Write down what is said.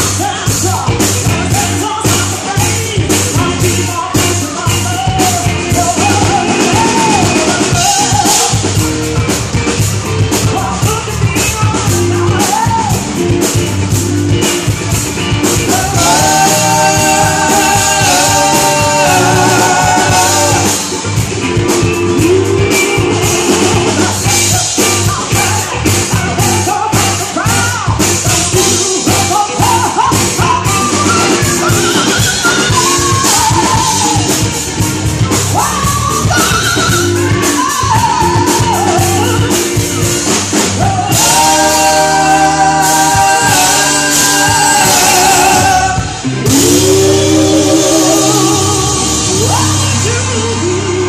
Hey! to be.